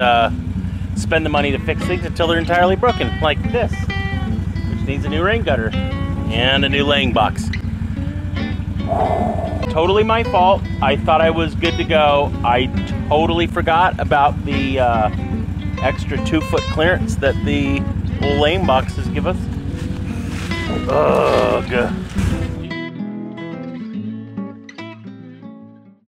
Uh, spend the money to fix things until they're entirely broken, like this, which needs a new rain gutter and a new laying box. Totally my fault. I thought I was good to go. I totally forgot about the uh, extra two foot clearance that the laying boxes give us. Ugh.